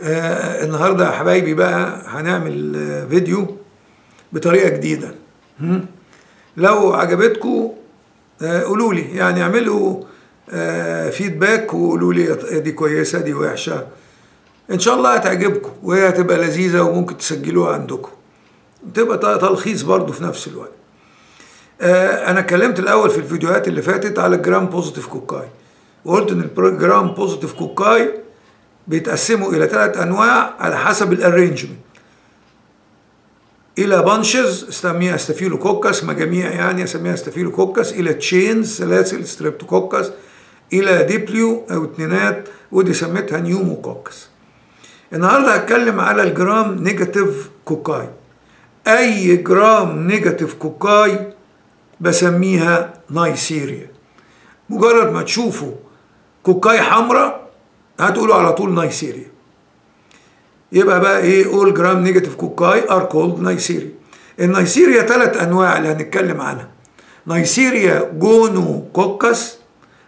آه النهارده يا حبايبي بقى هنعمل آه فيديو بطريقة جديدة؟ لو عجبتكم آه قولوا لي. يعني اعملوا آه feedback وقولوا لي دي كويسة دي وحشة. إن شاء الله هتعجبكم وهي هتبقى لذيذة وممكن تسجلوها عندكم. تبقى تلخيص برضو في نفس الوقت. آه أنا اتكلمت الأول في الفيديوهات اللي فاتت على ال gram positive cocci. وقلت إن ال gram positive cocci بيتقسموا إلى ثلاث أنواع على حسب ال arrangement إلى bunches أسميها staphylococcus مجاميع يعني أسميها staphylococcus إلى chains سلاسل streptococcus إلى diplo أو اتنينات ودي سميتها pneumococcus النهارده هتكلم على ال gram negative cocci أي gram negative cocci بسميها نايسيريا مجرد ما تشوفوا cocci حمراء هتقولوا على طول نايسيريا يبقى بقى إيه؟ all gram negative cocci are called Neisseria ال Neisseria ثلاث أنواع اللي هنتكلم عنها. Neisseria gonococcus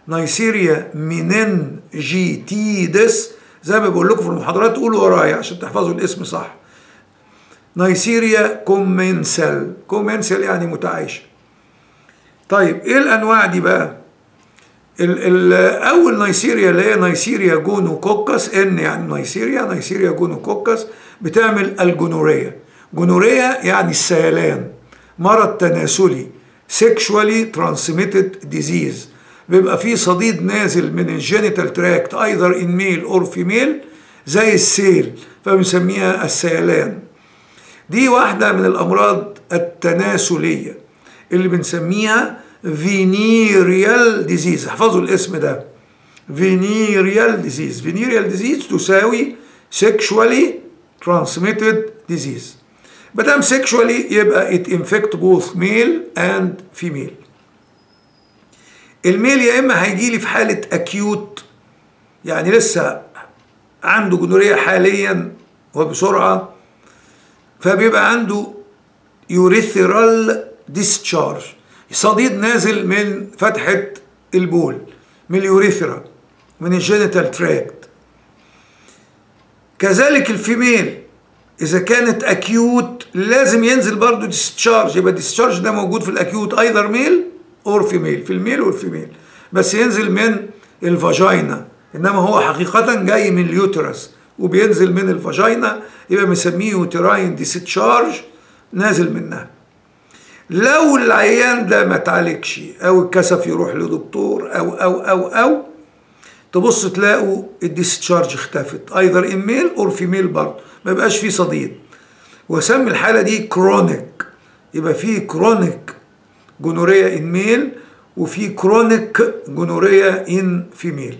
Neisseria meningitidis زي ما بقول لكم في المحاضرات قولوا ورايا عشان تحفظوا الاسم صح. Neisseria commensal commensal يعني متعايشة. طيب إيه الأنواع دي بقى؟ أول نيسيريا اللي هي Neisseria gonococcus ان يعني Neisseria Neisseria gonococcus بتعمل ال gonorrhea. gonorrhea يعني السيلان مرض تناسلي sexually transmitted disease. بيبقى فيه صديد نازل من ال genital tract either in male or female زي السيل فبنسميها السيلان. دي واحدة من الأمراض التناسلية اللي بنسميها venereal disease احفظوا الاسم ده. venereal disease venereal disease تساوي sexually transmitted disease. مادام sexually يبقى it infect both male and female. ال male يا إما هيجي لي في حالة acute يعني لسه عنده gonorrhea حاليا وبسرعة فبيبقى عنده urethral discharge صديد نازل من فتحة البول من ال urethra من ال genital tract. كذلك ال female إذا كانت acute لازم ينزل برضه discharge يبقى discharge ده موجود في ال acute either male or female في ال male وال female بس ينزل من ال vagina إنما هو حقيقة جاي من ال uterus وبينزل من ال vagina يبقى مسميه uterine discharge نازل منها. لو العيان ده ما اتعالجش أو الكسف يروح لدكتور أو أو أو أو تبص تلاقوا ال discharge اختفت either in male or female برضه ما يبقاش فيه صديد. واسمي الحالة دي chronic يبقى في chronic gonorrhea in male وفي chronic gonorrhea in female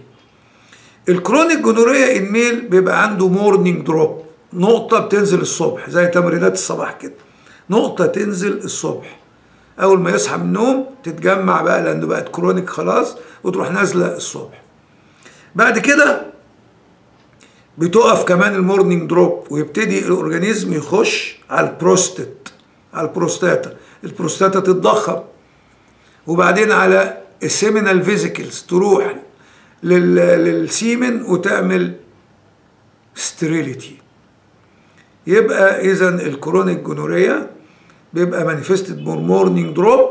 ال chronic gonorrhea in male بيبقى عنده morning drop نقطة بتنزل الصبح زي تمرينات الصباح كده. نقطة تنزل الصبح. أول ما يصحى من النوم تتجمع بقى لأنه بقت chronic خلاص وتروح نازلة الصبح. بعد كده بتقف كمان ال morning drop ويبتدي ال organism يخش على البروستات على البروستاتا. البروستاتا تتضخم. وبعدين على ال seminal vesicles تروح لل semen وتعمل sterility يبقى اذا ال chronic gonorrhea بيبقى manifested morning drop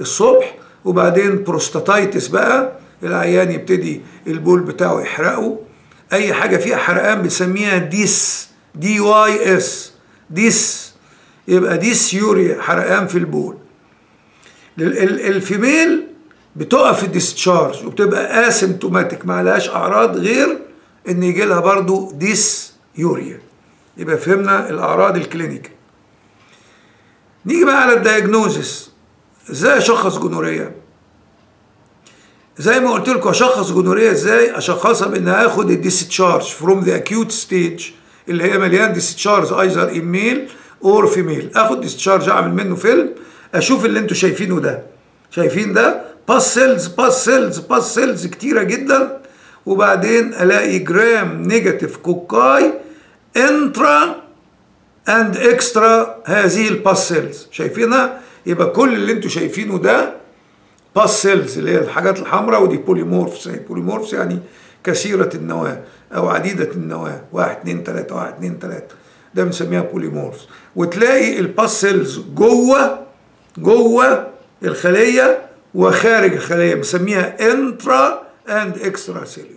الصبح وبعدين prostatitis بقى العيان يبتدي البول بتاعه يحرقه. أي حاجة فيها حرقان بنسميها dys D Y S dys. يبقى dysuria حرقان في البول. ال female بتقف ال discharge وبتبقى asymptomatic ما لهاش أعراض غير إن يجي لها برضه dysuria. يبقى فهمنا الأعراض ال clinical. نيجي بقى على ال diagnosis إزاي أشخص gonorrhea؟ زي ما قلت لكم أشخص gonorrhea إزاي؟ أشخصها بأن اخد ال discharge from the acute stage اللي هي مليان discharge either in male or female آخد discharge أعمل منه فيلم أشوف اللي أنتوا شايفينه ده. شايفين ده؟ pus cells pus cells pus cells كتيرة جدا. وبعدين ألاقي gram negative cocci intra and extra هذه ال pus cells شايفينها؟ يبقى كل اللي أنتوا شايفينه ده pus cells اللي هي الحاجات الحمراء ودي polymorphs يعني polymorphs يعني كثيرة النواة أو عديدة النواة. واحد اتنين تلاتة واحد اتنين تلاتة. ده بنسميها polymorphs وتلاقي ال pus cells جوه جوه الخلية وخارج الخلية بنسميها intra and extra cellular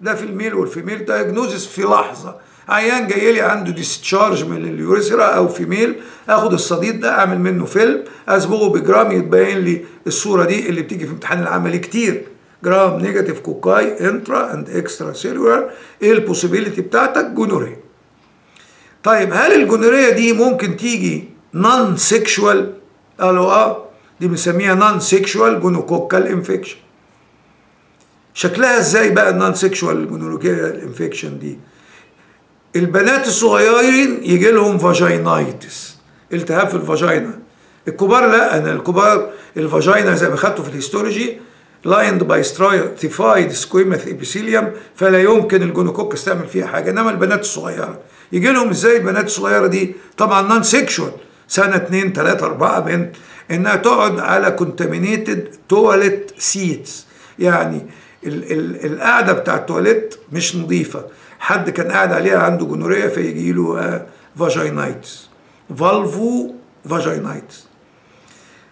ده في ال male وال female. diagnosis في لحظة. عيان جاي لي عنده discharge من ال urethra أو female آخد الصديد ده أعمل منه فيلم أصبغه بجرام يتبين لي الصورة دي اللي بتيجي في امتحان العملي كتير. gram negative cocci intra and extra cellular إيه ال possibility بتاعتك؟ gonorrhea طيب هل ال gonorrhea دي ممكن تيجي non-sexual قالوا آه دي بنسميها non-sexual gonococcal infection شكلها إزاي بقى ال non-sexual gonococcal infection دي؟ البنات الصغيرين يجي لهم vaginitis التهاب في ال vagina. الكبار لا أنا الكبار ال vagina زي ما خدته في ال histology lined by stratified squamous epithelium فلا يمكن ال gonococcus تعمل فيها حاجة. إنما البنات الصغيرة. يجي لهم إزاي البنات الصغيرة دي؟ طبعا non-sexual سنة 2 3 4 بنت. إنها تقعد على contaminated toilet seats يعني ال ال القعدة بتاع التواليت مش نظيفة. حد كان قاعد عليها عنده gonorrhea فيجي له vaginitis vulvovaginitis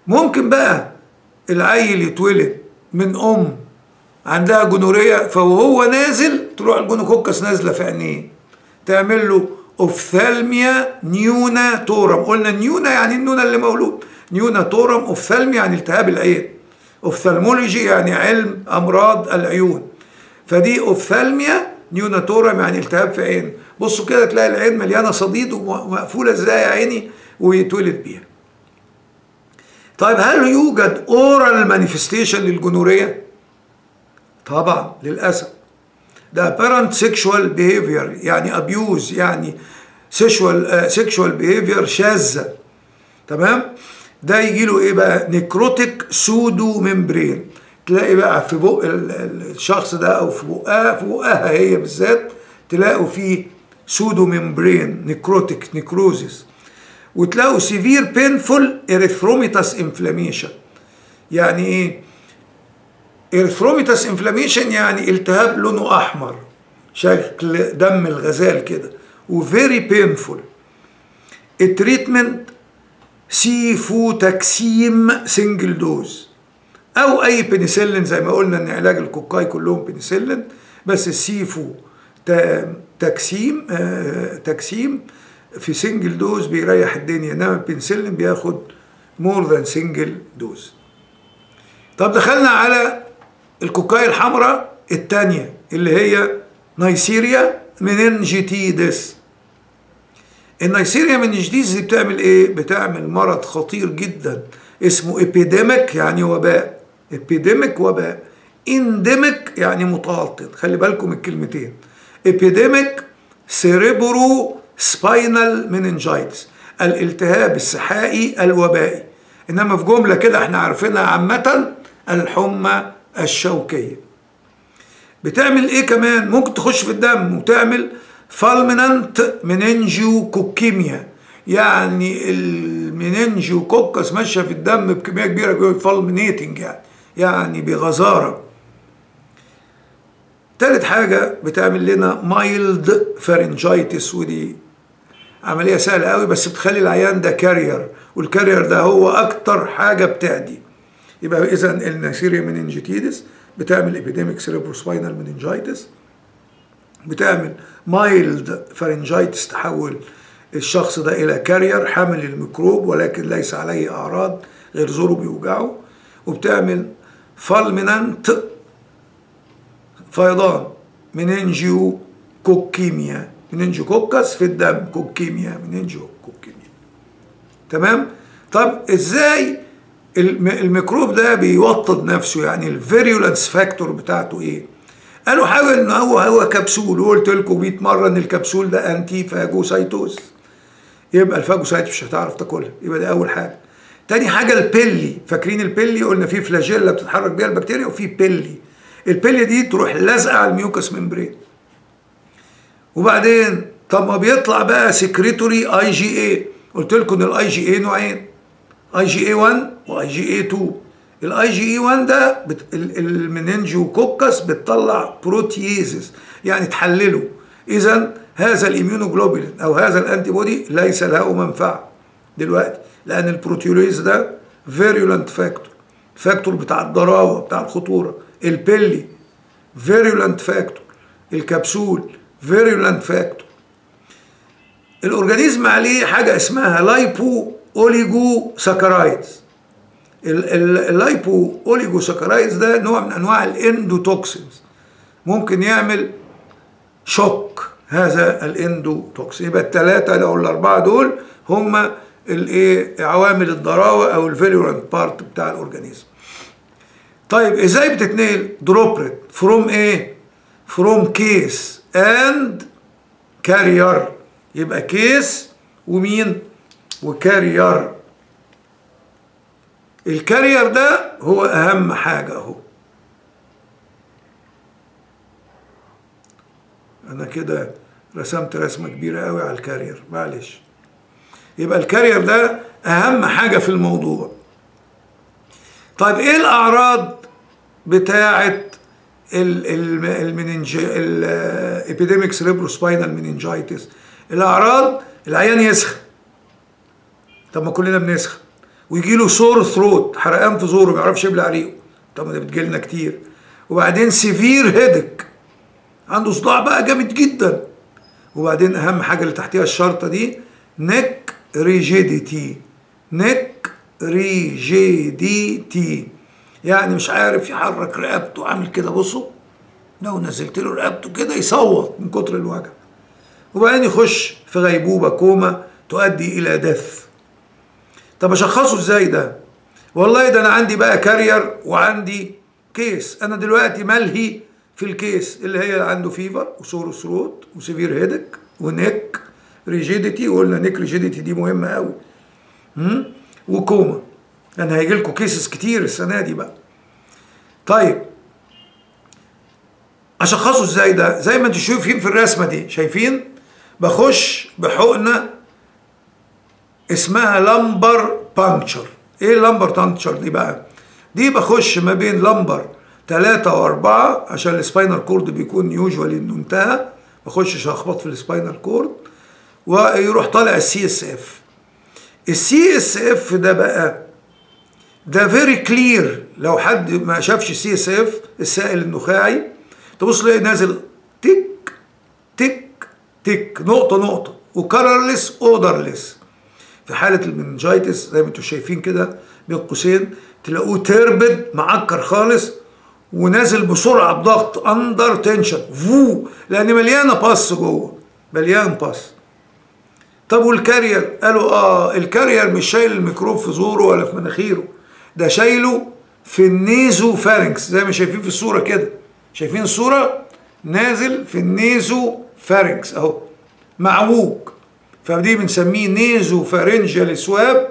ممكن بقى العيل يتولد من أم عندها gonorrhea فوهو نازل تروح ال gonococcus نازلة في عينيه. تعمل له ophthalmia neonatorum قلنا neona يعني النونا اللي مولود neonatorum ophthalmia يعني التهاب العين. ophthalmology يعني علم أمراض العيون. فدي ophthalmia neonatorum يعني التهاب في عين بصوا كده تلاقي العين مليانة صديد ومقفولة إزاي يا عيني ويتولد بيها. طيب هل يوجد oral manifestation لل gonorrhea؟ طبعا للأسف. ده aberrant sexual behavior يعني abuse يعني sexual uh, sexual behavior شاذة. تمام؟ ده يجي له إيه بقى؟ necrotic pseudomembrane تلاقي بقى في بق الشخص ده أو في بقها في بقها هي بالذات تلاقوا فيه pseudomembrane necrotic necrosis وتلاقوا severe painful erythematous inflammation يعني إيه؟ erythematous inflammation يعني التهاب لونه أحمر شكل دم الغزال كده و very painful ال treatment cefotaxime single dose أو أي بنسلين زي ما قلنا إن علاج ال cocci كلهم بنسلين بس ال cefotaxime آه taxime في single dose بيريح الدنيا إنما البنسلين بياخد more than single dose طب دخلنا على ال cocci الحمراء الثانية اللي هي Neisseria meningitidis ال Neisseria meningitidis دي بتعمل إيه؟ بتعمل مرض خطير جدا اسمه epidemic يعني وباء. epidemic وباء endemic يعني متوطن خلي بالكم الكلمتين. epidemic cerebrospinal meningitis الالتهاب السحائي الوبائي. إنما في جملة كده إحنا عارفينها عامة الحمى الشوكية. بتعمل إيه كمان؟ ممكن تخش في الدم وتعمل fulminant meningococcemia يعني ال meningococcus ماشية في الدم بكمية كبيرة بيقول fulminating يعني. يعني بغزارة. تالت حاجة بتعمل لنا mild pharyngitis ودي عملية سهلة قوي بس بتخلي العيان ده carrier وال carrier ده هو أكتر حاجة بتعدي. يبقى إذا ال Neisseria meningitidis بتعمل epidemic cerebrospinal meningitis بتعمل mild pharyngitis تحول الشخص ده إلى carrier حامل الميكروب ولكن ليس عليه أعراض غير زوره بيوجعه وبتعمل fulminant فيضان meningococcemia meningococcus في الدم coccemia meningococcemia تمام طب إزاي الميكروب ده بيوطد نفسه يعني ال virulence factor بتاعته إيه قالوا حاجة ان هو هو كبسول وقلت لكم 100 مره ان الكبسول ده antiphagocytose يبقى ال phagocyte مش هتعرف تاكلها يبقى ده اول حاجة تاني حاجة ال pili. فاكرين ال pili؟ قلنا في flagella بتتحرك بيها البكتيريا وفي pili. ال pili دي تروح لازقة على ال mucous membrane. وبعدين طب ما بيطلع بقى secretory IgA قلت لكم ان الاي جي اي نوعين. اي جي اي 1 واي جي اي 2 الاي جي اي 1 ده بت... ال meningococcus بتطلع proteases يعني تحلله. اذا هذا ال immunoglobulin أو هذا ال antibody ليس له منفعة دلوقتي. لأن ال protease ده virulent factor factor بتاع الضراوه بتاع الخطورة. ال pili virulent factor ال capsule virulent factor ال organism عليه حاجة اسمها lipooligosaccharides ال lipooligosaccharides ده نوع من أنواع ال endotoxins. ممكن يعمل shock هذا ال endotoxin. يبقى الثلاثه أو الأربعة دول هم الايه عوامل الضراوة أو ال virulent part بتاع ال organism. طيب إزاي بتتنقل؟ droplet from إيه from case and carrier يبقى case ومين؟ و carrier ال carrier ده هو أهم حاجة أهو. أنا كده رسمت رسمة كبيرة قوي على ال carrier معلش. يبقى ال carrier ده أهم حاجة في الموضوع. طيب إيه الأعراض بتاعه ال mening ال epidemic cerebrospinal meningitis الأعراض العيان يسخن. طب ما كلنا بنسخن. ويجي له sore throat حرقان في زوره ما يعرفش يبلع ريقه طب ده بتجيلنا كتير. وبعدين severe headache عنده صداع بقى جامد جدا. وبعدين أهم حاجة اللي تحتيها الشرطة دي neck rigidity neck rigidity يعني مش عارف يحرك رقبته عامل كده بصوا. لو نزلت له رقبته كده يصوت من كتر الوجع. وبعدين يخش في غيبوبة كوما تؤدي إلى death طب أشخصه إزاي ده؟ والله ده أنا عندي بقى carrier وعندي case. أنا دلوقتي ملهي في ال case اللي هي عنده fever و sore throat و severe headache و neck rigidity وقلنا neck rigidity دي مهمة قوي وكوما. لأن هيجي لكم cases كتير السنة دي بقى. طيب. أشخصه إزاي ده؟ زي ما أنتم شايفين في الرسمة دي. شايفين؟ بخش بحقنة اسمها lumbar puncture إيه ال lumbar puncture دي بقى؟ دي بخش ما بين lumbar ثلاثة وأربعة عشان ال spinal cord بيكون usually إنه انتهى. بخش شخبط في ال spinal cord ويروح طالع ال CSF ال CSF ده بقى ده very clear لو حد ما شافش ال CSF السائل النخاعي تبص تلاقي نازل تك تك تك نقطة نقطة و colorless odorless في حالة ال meningitis زي ما أنتم شايفين كده بين قوسين تلاقوه turbid معكر خالص ونازل بسرعة بضغط under tension فو! لأن مليانة pus جوه مليان pus طب وال carrier؟ قالوا آه ال carrier مش شايل الميكروب في زوره ولا في مناخيره ده شايله في ال nasopharynx زي ما شايفين في الصورة كده. شايفين الصورة نازل في ال nasopharynx أهو معوج. فدي بنسميه nasopharyngeal swab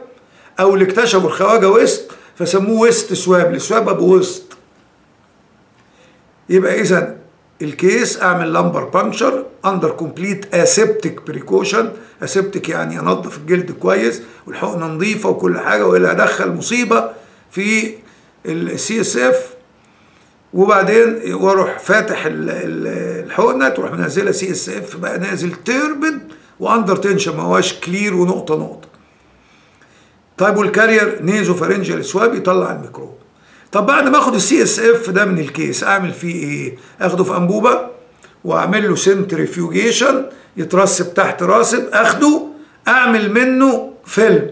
أو اللي اكتشفوا الخواجة West فسموه West swab ال swab أبو West. يبقى اذا ال case أعمل lumbar puncture under complete aseptic precaution aseptic يعني أنظف الجلد كويس والحقنة نظيفة وكل حاجة والا أدخل مصيبة في ال CSF وبعدين وأروح فاتح الحقنة تروح منزلة CSF بقى نازل turbid و under tension ما هواش clear ونقطة نقطة. طيب وال carrier؟ nasopharyngeal swab يطلع الميكروب. طب بعد ما آخد ال CSF ده من ال case أعمل فيه إيه؟ أخده في أنبوبة وأعمل له centrifugation يترسب تحت راسب أخده أعمل منه فيلم.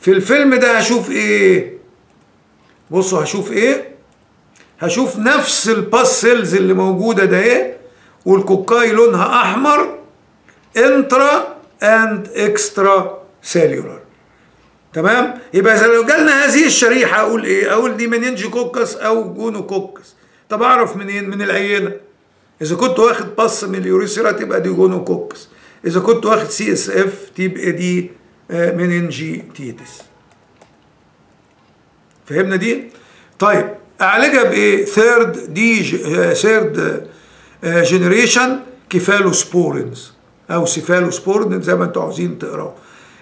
في الفيلم ده هشوف إيه؟ بصوا هشوف إيه؟ هشوف نفس ال pus cells اللي موجودة ده إيه؟ وال cocci لونها أحمر intra and extracellular تمام؟ يبقى إذا لو جالنا هذه الشريحة أقول إيه؟ أقول دي meningococcus أو gonococcus طب أعرف منين؟ من العينة. إذا كنت واخد pus من ال urethra تبقى دي gonococcus إذا كنت واخد CSF تبقى دي meningitidis فهمنا دي؟ طيب أعالجها بإيه؟ third دي third generation cephalosporins. أو سيفالوسبورين زي ما أنتم عاوزين تقراوا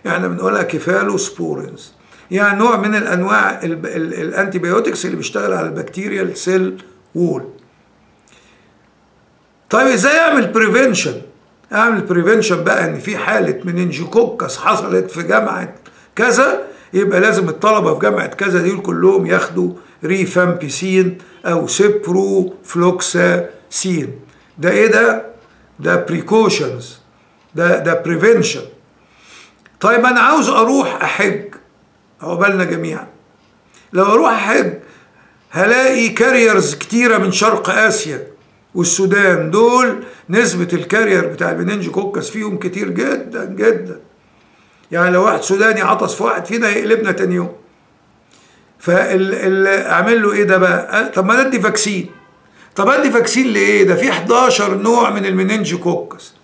إحنا بنقولها cephalosporins. يعني نوع من الأنواع ال antibiotics اللي بيشتغل على ال bacterial cell wall. طيب إزاي أعمل prevention أعمل prevention بقى إن في حالة meningococcus حصلت في جامعة كذا يبقى لازم الطلبة في جامعة كذا دول كلهم ياخدوا ريفامبيسين أو سيبرو فلوكساسين ده إيه ده؟ ده precautions ده ده prevention طيب أنا عاوز أروح أحج. عقبالنا جميعا. لو أروح أحج هلاقي carriers كتيرة من شرق آسيا. والسودان دول نسبة ال carrier بتاع ال meningococcus فيهم كتير جدا جدا. يعني لو واحد سوداني عطس في واحد فينا يقلبنا تاني يوم. فاعمل له إيه ده بقى؟ طب ما ندي vaccine. طب أدي vaccine لإيه؟ ده في 11 نوع من ال meningococcus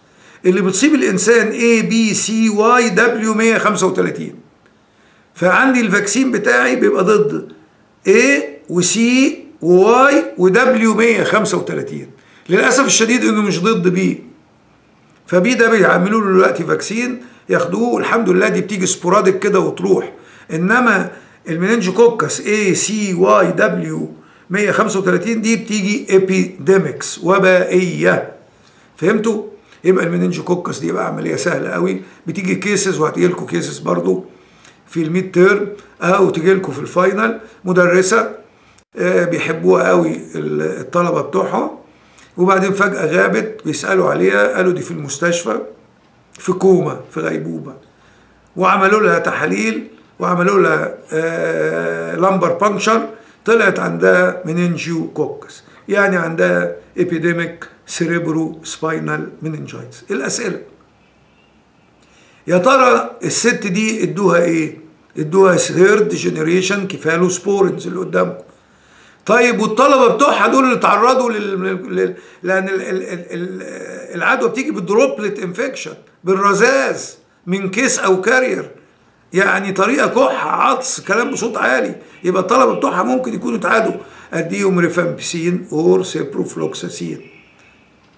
اللي بتصيب الإنسان A B C Y W 135 فعندي ال vaccine بتاعي بيبقى ضد A و C و Y و W 135 للأسف الشديد إنه مش ضد B ف B ده بيعملوا له دلوقتي vaccine ياخدوه والحمد لله دي بتيجي sporadic كده وتروح. إنما ال meningococcus A C Y W 135 دي بتيجي epidemics وبائية. فهمتوا؟ يبقى ال meningococcus دي بقى عملية سهلة قوي. بتيجي cases وهتيجي لكم cases برضو في ال midterm أو تيجي لكم في ال final مدرسة بيحبوها قوي الطلبة بتوعهم وبعدين فجأة غابت بيسألوا عليها قالوا دي في المستشفى في كوما في غيبوبة. وعملوا لها تحاليل وعملوا لها lumbar puncture طلعت عندها meningococcus يعني عندها epidemic cerebrospinal meningitis الأسئلة. يا ترى الست دي ادوها إيه؟ ادوها third generation cephalosporins اللي قدامكم. طيب والطلبة بتوعها دول اللي اتعرضوا لل... لأن ال... ال... ال... العدوى بتيجي بال droplet infection بالرذاذ من case أو carrier. يعني طريقة كح عطس كلام بصوت عالي. يبقى الطلبة بتوعها ممكن يكونوا اتعادوا. أديهم rifampicin or ciprofloxacin.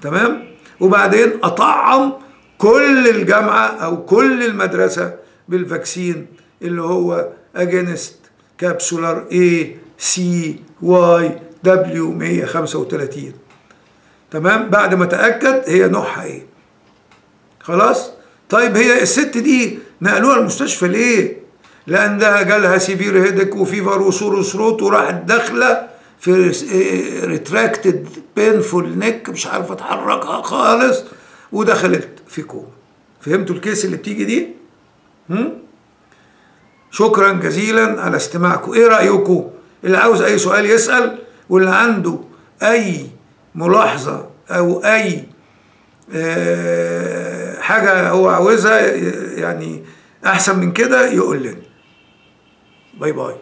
تمام؟ وبعدين أطعم كل الجامعة أو كل المدرسة بال vaccine اللي هو against capsular A C Y W 135 تمام؟ بعد ما اتاكد هي نوعها إيه. خلاص؟ طيب هي الست دي نقلوها المستشفى ليه؟ لأن ده جالها severe headache و fever و sore throat وراحت داخلة في retracted painful neck مش عارفة اتحركها خالص ودخلت في كوما. فهمتوا ال case اللي بتيجي دي؟ هم؟ شكرا جزيلا على استماعكم. إيه رأيكم؟ اللي عاوز أي سؤال يسأل واللي عنده أي ملاحظة أو أي أه حاجة هو عاوزها يعني أحسن من كده يقول لنا. باي باي.